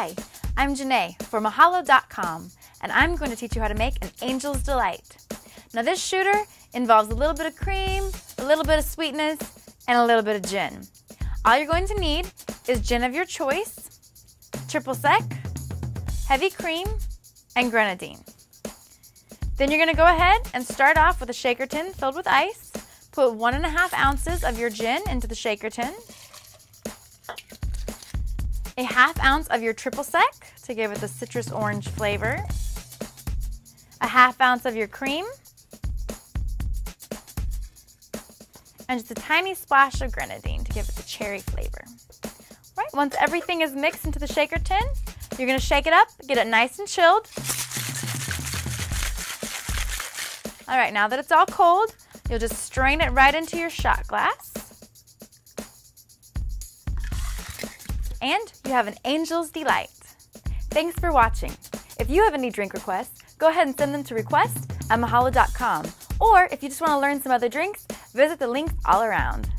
Hi, I'm Janae for Mahalo.com, and I'm going to teach you how to make an Angel's Delight. Now, this shooter involves a little bit of cream, a little bit of sweetness, and a little bit of gin. All you're going to need is gin of your choice, triple sec, heavy cream, and grenadine. Then you're going to go ahead and start off with a shaker tin filled with ice. Put one and a half ounces of your gin into the shaker tin a half ounce of your triple sec to give it the citrus orange flavor, a half ounce of your cream, and just a tiny splash of grenadine to give it the cherry flavor. Right, once everything is mixed into the shaker tin, you're gonna shake it up, get it nice and chilled. All right, now that it's all cold, you'll just strain it right into your shot glass. And you have an angel's delight. Thanks for watching. If you have any drink requests, go ahead and send them to request at mahalo.com. Or if you just want to learn some other drinks, visit the links all around.